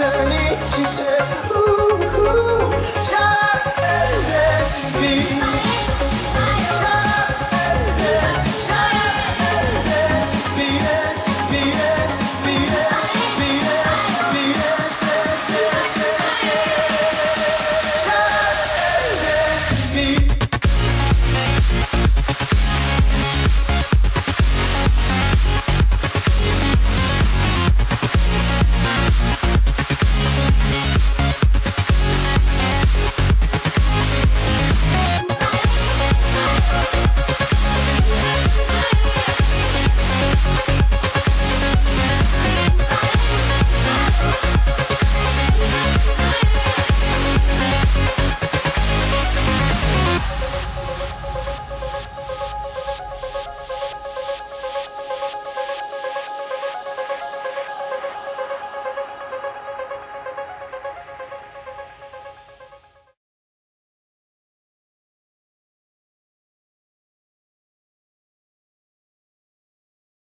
等你，其实 me, she.